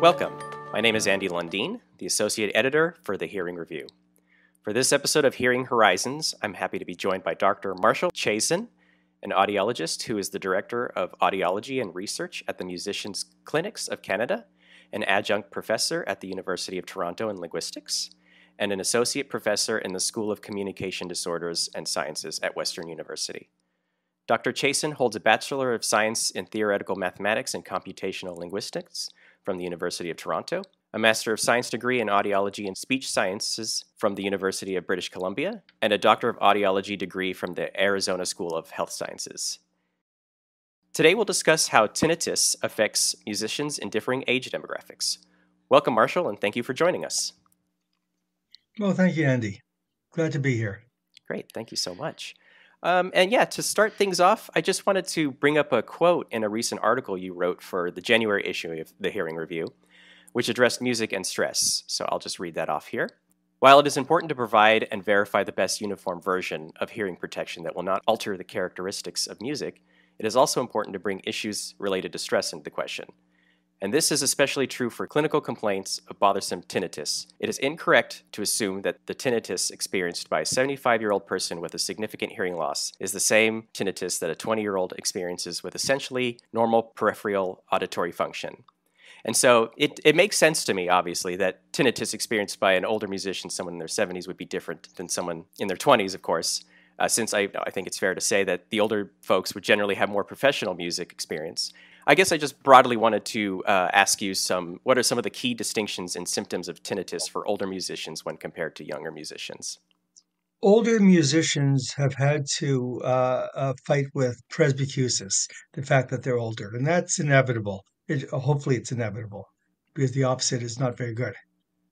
Welcome. My name is Andy Lundin, the Associate Editor for the Hearing Review. For this episode of Hearing Horizons, I'm happy to be joined by Dr. Marshall Chasin, an audiologist who is the Director of Audiology and Research at the Musicians Clinics of Canada, an adjunct professor at the University of Toronto in linguistics, and an associate professor in the School of Communication Disorders and Sciences at Western University. Dr. Chasin holds a Bachelor of Science in Theoretical Mathematics and Computational Linguistics from the University of Toronto, a Master of Science degree in Audiology and Speech Sciences from the University of British Columbia, and a Doctor of Audiology degree from the Arizona School of Health Sciences. Today we'll discuss how tinnitus affects musicians in differing age demographics. Welcome, Marshall, and thank you for joining us. Well, thank you, Andy. Glad to be here. Great, thank you so much. Um, and yeah, to start things off, I just wanted to bring up a quote in a recent article you wrote for the January issue of the Hearing Review, which addressed music and stress. So I'll just read that off here. While it is important to provide and verify the best uniform version of hearing protection that will not alter the characteristics of music, it is also important to bring issues related to stress into the question. And this is especially true for clinical complaints of bothersome tinnitus. It is incorrect to assume that the tinnitus experienced by a 75 year old person with a significant hearing loss is the same tinnitus that a 20 year old experiences with essentially normal peripheral auditory function. And so it, it makes sense to me, obviously, that tinnitus experienced by an older musician, someone in their 70s, would be different than someone in their 20s, of course. Uh, since I, I think it's fair to say that the older folks would generally have more professional music experience. I guess I just broadly wanted to uh, ask you some what are some of the key distinctions and symptoms of tinnitus for older musicians when compared to younger musicians? Older musicians have had to uh, uh, fight with presbycusis, the fact that they're older, and that's inevitable. It, hopefully, it's inevitable because the opposite is not very good.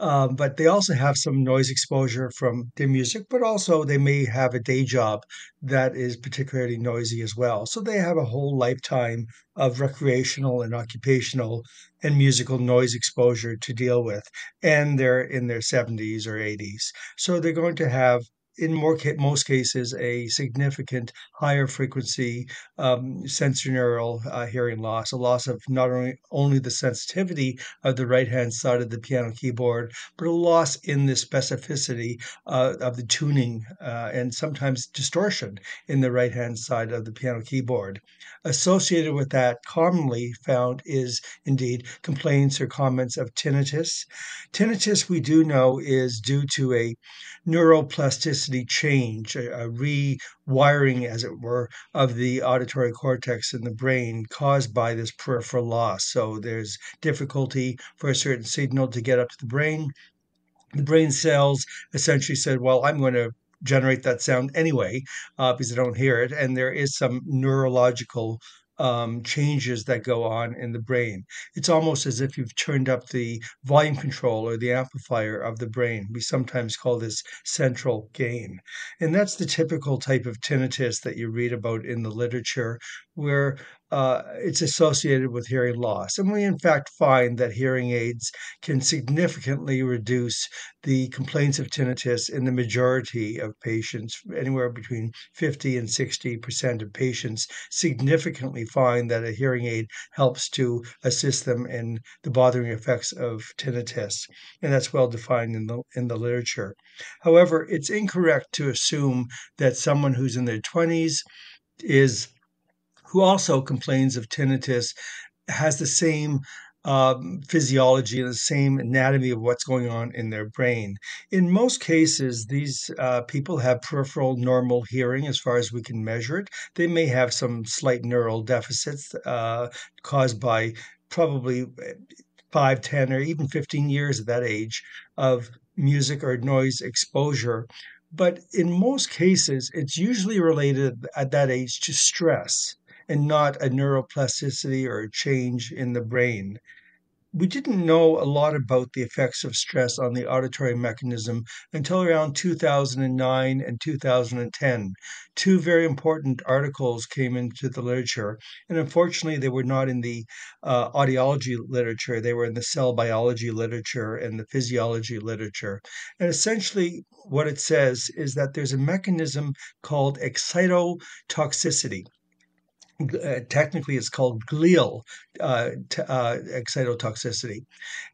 Um, but they also have some noise exposure from their music, but also they may have a day job that is particularly noisy as well. So they have a whole lifetime of recreational and occupational and musical noise exposure to deal with. And they're in their 70s or 80s. So they're going to have in more ca- most cases, a significant higher frequency um, sensorineural uh, hearing loss, a loss of not only, only the sensitivity of the right hand side of the piano keyboard, but a loss in the specificity uh, of the tuning uh, and sometimes distortion in the right hand side of the piano keyboard. Associated with that, commonly found is indeed complaints or comments of tinnitus. Tinnitus, we do know, is due to a neuroplasticity change, a, a rewiring, as it were, of the auditory cortex in the brain caused by this peripheral loss. So there's difficulty for a certain signal to get up to the brain. The brain cells essentially said, Well, I'm going to generate that sound anyway uh, because I don't hear it. And there is some neurological um, changes that go on in the brain. It's almost as if you've turned up the volume control or the amplifier of the brain. We sometimes call this central gain. And that's the typical type of tinnitus that you read about in the literature, where uh, it's associated with hearing loss. And we, in fact, find that hearing aids can significantly reduce the complaints of tinnitus in the majority of patients, anywhere between 50 and 60% of patients significantly find that a hearing aid helps to assist them in the bothering effects of tinnitus. And that's well defined in the, in the literature. However, it's incorrect to assume that someone who's in their 20s is who also complains of tinnitus, has the same um, physiology and the same anatomy of what's going on in their brain. In most cases, these uh, people have peripheral normal hearing as far as we can measure it. They may have some slight neural deficits uh, caused by probably 5, 10, or even 15 years at that age of music or noise exposure. But in most cases, it's usually related at that age to stress and not a neuroplasticity or a change in the brain. We didn't know a lot about the effects of stress on the auditory mechanism until around 2009 and 2010. Two very important articles came into the literature, and unfortunately, they were not in the uh, audiology literature, they were in the cell biology literature and the physiology literature. And essentially, what it says is that there's a mechanism called excitotoxicity uh, technically it's called glial uh, t- uh, excitotoxicity.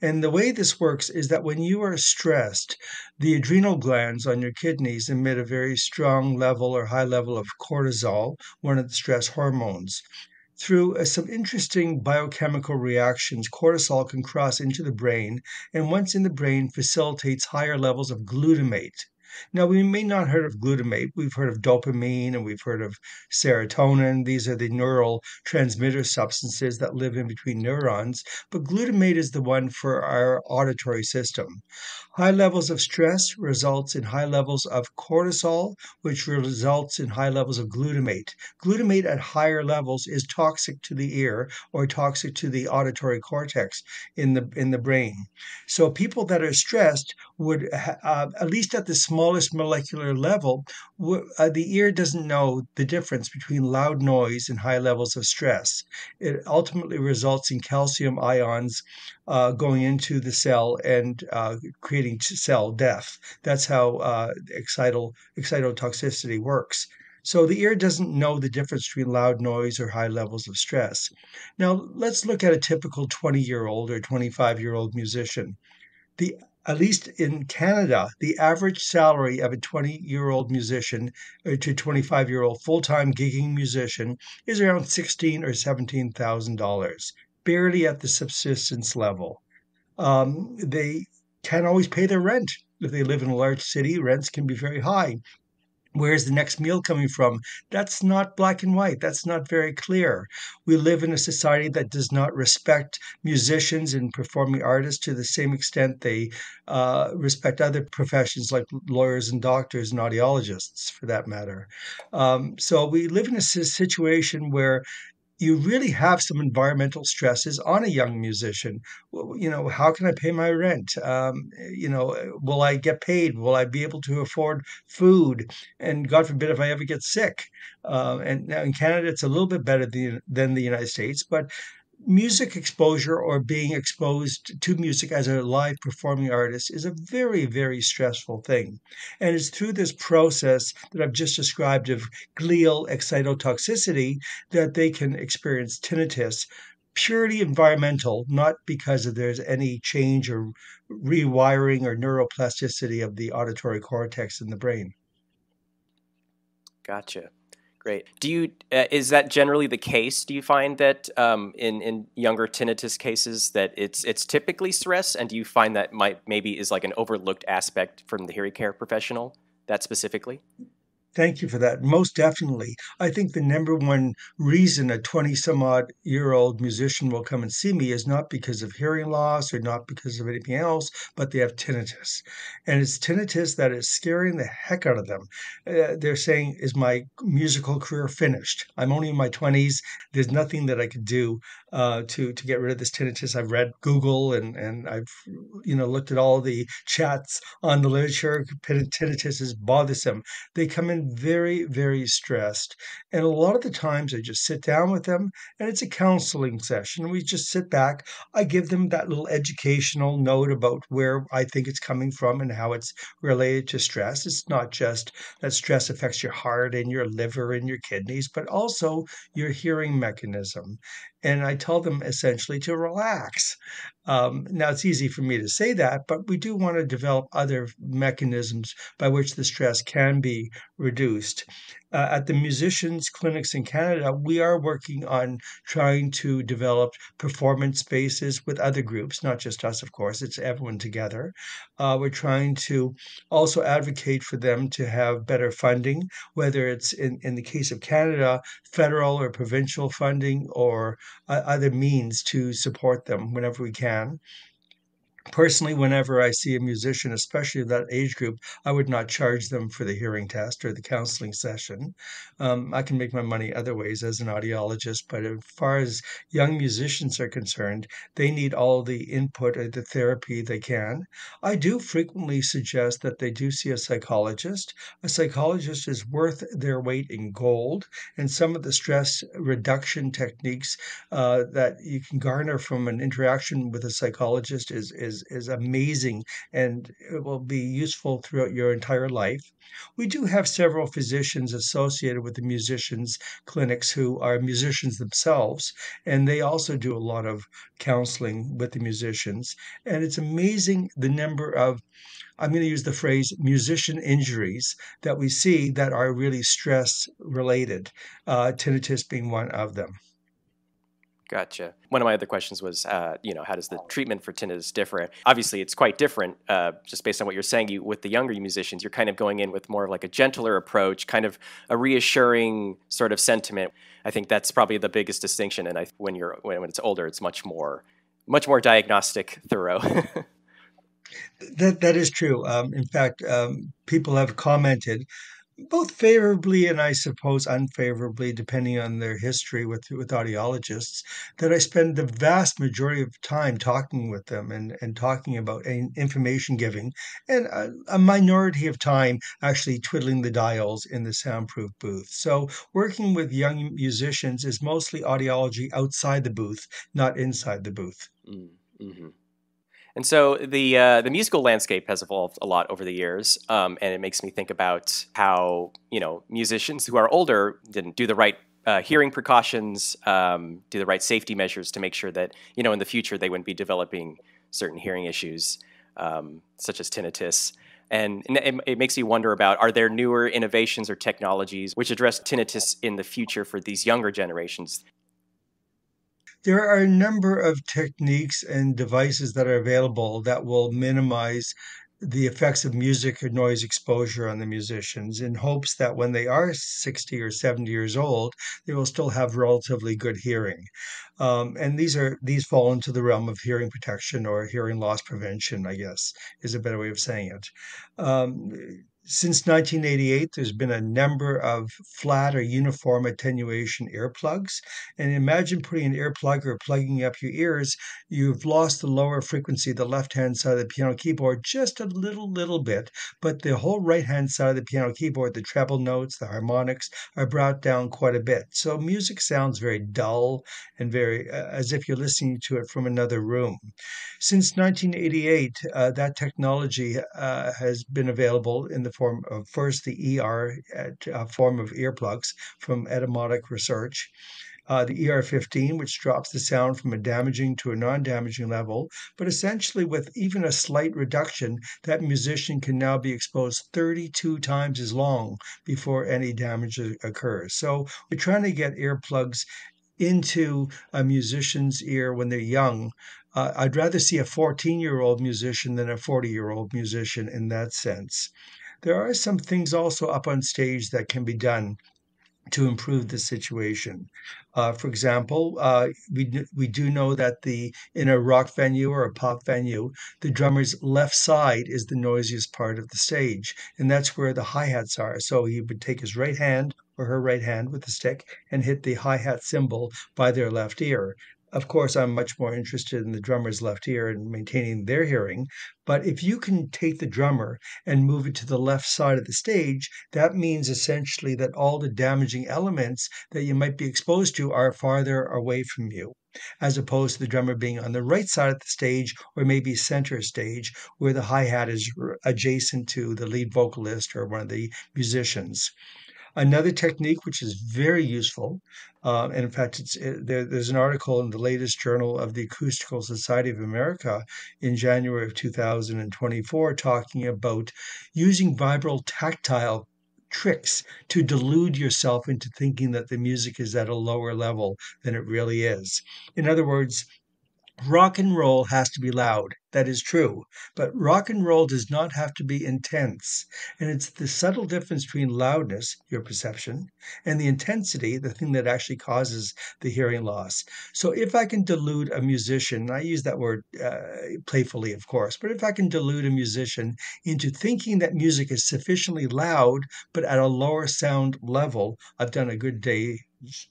And the way this works is that when you are stressed, the adrenal glands on your kidneys emit a very strong level or high level of cortisol, one of the stress hormones. Through uh, some interesting biochemical reactions, cortisol can cross into the brain, and once in the brain, facilitates higher levels of glutamate. Now, we may not heard of glutamate. We've heard of dopamine and we've heard of serotonin. These are the neural transmitter substances that live in between neurons. But glutamate is the one for our auditory system. High levels of stress results in high levels of cortisol, which results in high levels of glutamate. Glutamate at higher levels is toxic to the ear or toxic to the auditory cortex in the in the brain. So people that are stressed would, uh, at least at the smallest molecular level, uh, the ear doesn't know the difference between loud noise and high levels of stress. It ultimately results in calcium ions uh, going into the cell and uh, creating cell death. That's how uh, excitotoxicity works. So the ear doesn't know the difference between loud noise or high levels of stress. Now, let's look at a typical 20 year old or 25 year old musician. The at least in Canada, the average salary of a 20 year old musician uh, to 25 year old full time gigging musician is around 16 or 17,000 dollars, barely at the subsistence level. Um, they can't always pay their rent. If they live in a large city, rents can be very high where's the next meal coming from? That's not black and white. That's not very clear. We live in a society that does not respect musicians and performing artists to the same extent they uh, respect other professions like lawyers and doctors and audiologists, for that matter. Um, so we live in a situation where you really have some environmental stresses on a young musician. You know, how can I pay my rent? Um, you know, will I get paid? Will I be able to afford food? And God forbid if I ever get sick. Uh, and now in Canada, it's a little bit better than, than the United States, but music exposure or being exposed to music as a live performing artist is a very, very stressful thing. And it's through this process that I've just described of glial excitotoxicity that they can experience tinnitus. Purely environmental, not because of there's any change or rewiring or neuroplasticity of the auditory cortex in the brain. Gotcha. Great. Do you uh, is that generally the case? Do you find that um, in in younger tinnitus cases that it's it's typically stress, and do you find that might maybe is like an overlooked aspect from the hearing care professional that specifically? Thank you for that. Most definitely. I think the number one reason a 20 some odd year old musician will come and see me is not because of hearing loss or not because of anything else, but they have tinnitus. And it's tinnitus that is scaring the heck out of them. Uh, they're saying, Is my musical career finished? I'm only in my 20s. There's nothing that I could do uh, to, to get rid of this tinnitus. I've read Google and, and I've you know looked at all the chats on the literature. Tinnitus is bothersome. They come in very, very stressed. And a lot of the times I just sit down with them and it's a counseling session. We just sit back. I give them that little educational note about where I think it's coming from and how it's related to stress. It's not just that stress affects your heart and your liver and your kidneys, but also your hearing mechanism and I tell them essentially to relax. Um, now, it's easy for me to say that, but we do want to develop other mechanisms by which the stress can be reduced. Uh, at the musicians' clinics in Canada, we are working on trying to develop performance spaces with other groups, not just us, of course, it's everyone together. Uh, we're trying to also advocate for them to have better funding, whether it's in, in the case of Canada, federal or provincial funding or uh, other means to support them whenever we can Man personally, whenever I see a musician, especially of that age group, I would not charge them for the hearing test or the counseling session. Um, I can make my money other ways as an audiologist, but as far as young musicians are concerned, they need all the input or the therapy they can. I do frequently suggest that they do see a psychologist. A psychologist is worth their weight in gold, and some of the stress reduction techniques uh, that you can garner from an interaction with a psychologist is is is is amazing and it will be useful throughout your entire life. We do have several physicians associated with the musicians clinics who are musicians themselves, and they also do a lot of counseling with the musicians. And it's amazing the number of I'm going to use the phrase musician injuries that we see that are really stress related, uh, tinnitus being one of them. Gotcha. One of my other questions was, uh, you know, how does the treatment for tinnitus differ? Obviously, it's quite different, uh, just based on what you're saying. You, with the younger musicians, you're kind of going in with more of like a gentler approach, kind of a reassuring sort of sentiment. I think that's probably the biggest distinction. And I, when you're when, when it's older, it's much more, much more diagnostic, thorough. that that is true. Um, in fact, um, people have commented both favorably and I suppose unfavorably, depending on their history with with audiologists, that I spend the vast majority of time talking with them and, and talking about information giving, and a, a minority of time actually twiddling the dials in the soundproof booth. So working with young musicians is mostly audiology outside the booth, not inside the booth. Mm, mm-hmm. And so the uh, the musical landscape has evolved a lot over the years, um, and it makes me think about how you know musicians who are older didn't do the right uh, hearing precautions, um, do the right safety measures to make sure that you know in the future they wouldn't be developing certain hearing issues um, such as tinnitus. And it, it makes me wonder about are there newer innovations or technologies which address tinnitus in the future for these younger generations there are a number of techniques and devices that are available that will minimize the effects of music or noise exposure on the musicians in hopes that when they are 60 or 70 years old they will still have relatively good hearing. Um, and these are these fall into the realm of hearing protection or hearing loss prevention i guess is a better way of saying it. Um, since 1988, there's been a number of flat or uniform attenuation earplugs. And imagine putting an earplug or plugging up your ears. You've lost the lower frequency, the left hand side of the piano keyboard, just a little, little bit. But the whole right hand side of the piano keyboard, the treble notes, the harmonics, are brought down quite a bit. So music sounds very dull and very uh, as if you're listening to it from another room. Since 1988, uh, that technology uh, has been available in the form of first the ER form of earplugs from Etymotic Research. Uh, the ER15, which drops the sound from a damaging to a non damaging level. But essentially, with even a slight reduction, that musician can now be exposed 32 times as long before any damage occurs. So we're trying to get earplugs into a musician's ear when they're young uh, I'd rather see a 14 year old musician than a 40 year old musician in that sense. There are some things also up on stage that can be done to improve the situation. Uh, for example, uh, we we do know that the in a rock venue or a pop venue, the drummer's left side is the noisiest part of the stage, and that's where the hi hats are. So he would take his right hand or her right hand with the stick and hit the hi hat cymbal by their left ear. Of course, I'm much more interested in the drummer's left ear and maintaining their hearing. But if you can take the drummer and move it to the left side of the stage, that means essentially that all the damaging elements that you might be exposed to are farther away from you, as opposed to the drummer being on the right side of the stage or maybe center stage where the hi hat is adjacent to the lead vocalist or one of the musicians. Another technique which is very useful, uh, and in fact, it's, it, there, there's an article in the latest Journal of the Acoustical Society of America in January of 2024 talking about using vibro-tactile tricks to delude yourself into thinking that the music is at a lower level than it really is. In other words, rock and roll has to be loud. That is true. But rock and roll does not have to be intense. And it's the subtle difference between loudness, your perception, and the intensity, the thing that actually causes the hearing loss. So if I can delude a musician—and I use that word uh, playfully, of course, but if I can delude a musician into thinking that music is sufficiently loud, but at a lower sound level, I've done a good day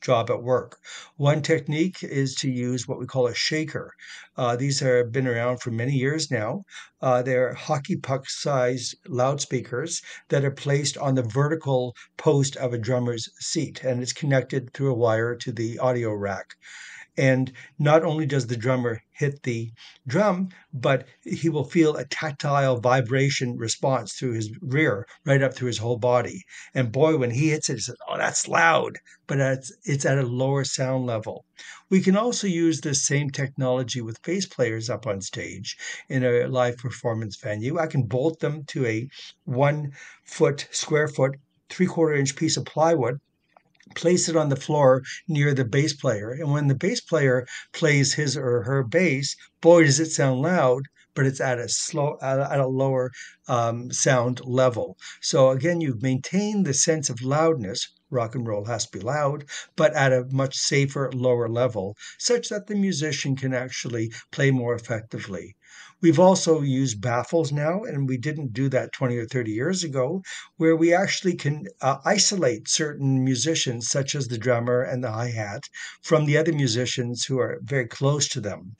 job at work. One technique is to use what we call a shaker. Uh, these have been around for many years now. Uh, they're hockey puck sized loudspeakers that are placed on the vertical post of a drummer's seat, and it's connected through a wire to the audio rack. And not only does the drummer hit the drum, but he will feel a tactile vibration response through his rear, right up through his whole body. And boy, when he hits it, he says, Oh, that's loud, but it's, it's at a lower sound level. We can also use this same technology with bass players up on stage in a live performance venue. I can bolt them to a one foot, square foot, three quarter inch piece of plywood place it on the floor near the bass player. And when the bass player plays his or her bass, boy, does it sound loud, but it's at a slow, at a lower um, sound level. So again, you maintain the sense of loudness. Rock and roll has to be loud, but at a much safer, lower level, such that the musician can actually play more effectively. We've also used baffles now, and we didn't do that 20 or 30 years ago, where we actually can uh, isolate certain musicians, such as the drummer and the hi hat, from the other musicians who are very close to them.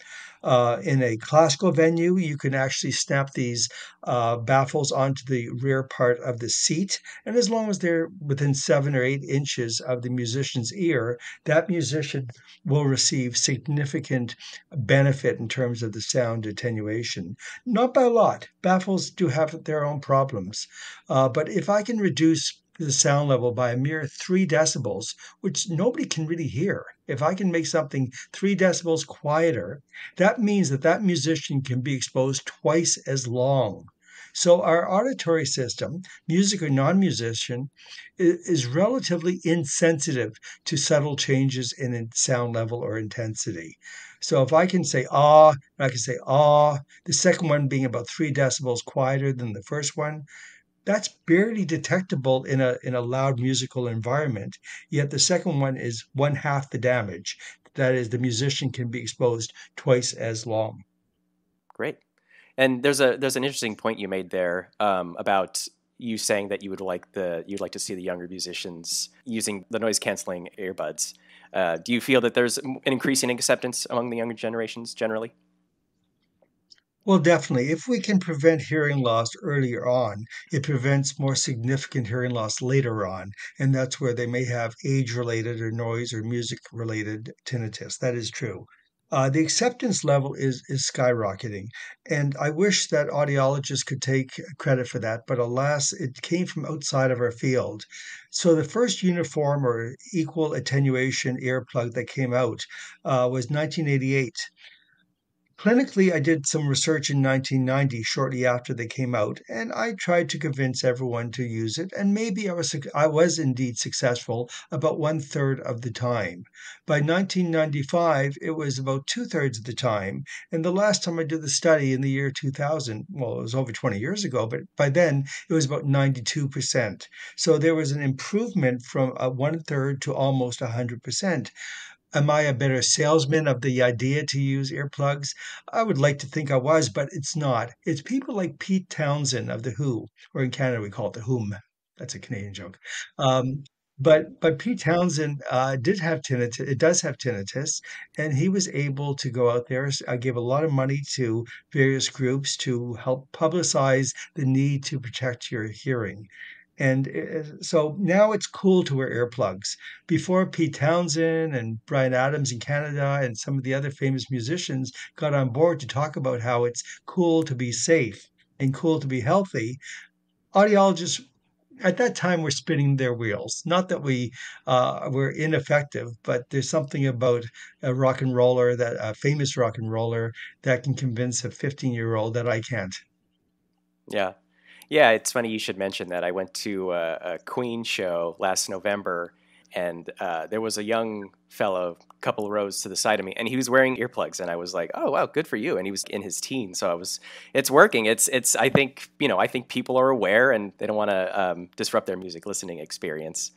Uh, in a classical venue, you can actually snap these uh, baffles onto the rear part of the seat. And as long as they're within seven or eight inches of the musician's ear, that musician will receive significant benefit in terms of the sound attenuation. Not by a lot. Baffles do have their own problems. Uh, but if I can reduce the sound level by a mere three decibels, which nobody can really hear. If I can make something three decibels quieter, that means that that musician can be exposed twice as long. So our auditory system, music or non-musician, is relatively insensitive to subtle changes in sound level or intensity. So if I can say ah, and I can say ah, the second one being about three decibels quieter than the first one, that's barely detectable in a in a loud musical environment. Yet the second one is one half the damage. That is, the musician can be exposed twice as long. Great. And there's a there's an interesting point you made there um, about you saying that you would like the you'd like to see the younger musicians using the noise canceling earbuds. Uh, do you feel that there's an increasing acceptance among the younger generations generally? Well, definitely. If we can prevent hearing loss earlier on, it prevents more significant hearing loss later on. And that's where they may have age related or noise or music related tinnitus. That is true. Uh, the acceptance level is is skyrocketing, and I wish that audiologists could take credit for that, but alas, it came from outside of our field. So the first uniform or equal attenuation earplug that came out uh, was 1988 Clinically, I did some research in 1990, shortly after they came out, and I tried to convince everyone to use it. And maybe I was I was indeed successful about one third of the time. By 1995, it was about two thirds of the time. And the last time I did the study in the year 2000, well, it was over 20 years ago, but by then it was about 92%. So there was an improvement from uh, one third to almost 100%. Am I a better salesman of the idea to use earplugs? I would like to think I was, but it's not. It's people like Pete Townshend of The Who, or in Canada we call it The Whom. That's a Canadian joke. Um, but but Pete Townshend uh, did have tinnitus. It does have tinnitus, and he was able to go out there. I gave a lot of money to various groups to help publicize the need to protect your hearing. And uh, so now it's cool to wear earplugs. Before Pete Townshend and Bryan Adams in Canada and some of the other famous musicians got on board to talk about how it's cool to be safe and cool to be healthy, audiologists at that time were spinning their wheels. Not that we uh, were ineffective, but there's something about a rock and roller that a famous rock and roller that can convince a 15 year old that I can't. Yeah, yeah, it's funny you should mention that. I went to a, a Queen show last November, and uh, there was a young fellow, a couple rows to the side of me, and he was wearing earplugs, and I was like, "Oh wow, good for you!" And he was in his teens, so I was, it's working. It's it's. I think you know, I think people are aware, and they don't want to um, disrupt their music listening experience.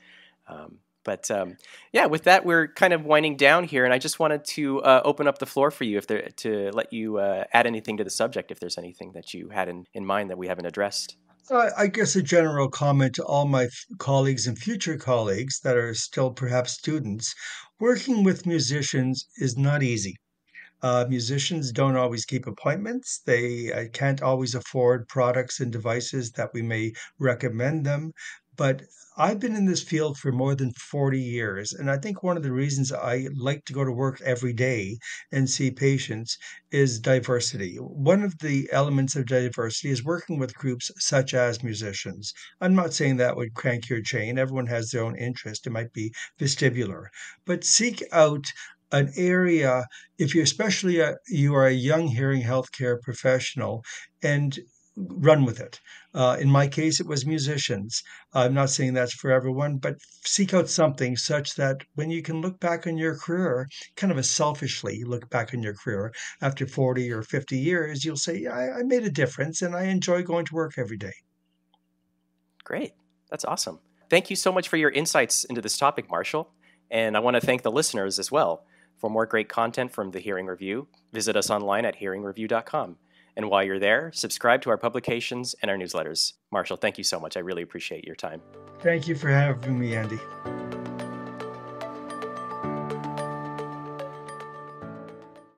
Um, but um, yeah, with that, we're kind of winding down here, and I just wanted to uh, open up the floor for you if there to let you uh, add anything to the subject, if there's anything that you had in, in mind that we haven't addressed. I guess a general comment to all my f- colleagues and future colleagues that are still perhaps students working with musicians is not easy. Uh, musicians don't always keep appointments. They uh, can't always afford products and devices that we may recommend them But I've been in this field for more than 40 years. And I think one of the reasons I like to go to work every day and see patients is diversity. One of the elements of diversity is working with groups such as musicians. I'm not saying that would crank your chain, everyone has their own interest. It might be vestibular, but seek out an area if you're especially a, you are a young hearing healthcare professional and run with it. Uh, in my case, it was musicians. I'm not saying that's for everyone, but seek out something such that when you can look back on your career, kind of a selfishly look back on your career after 40 or 50 years, you'll say, I, I made a difference and I enjoy going to work every day. Great. That's awesome. Thank you so much for your insights into this topic, Marshall. And I want to thank the listeners as well. For more great content from the Hearing Review, visit us online at hearingreview.com. And while you're there, subscribe to our publications and our newsletters. Marshall, thank you so much. I really appreciate your time. Thank you for having me, Andy.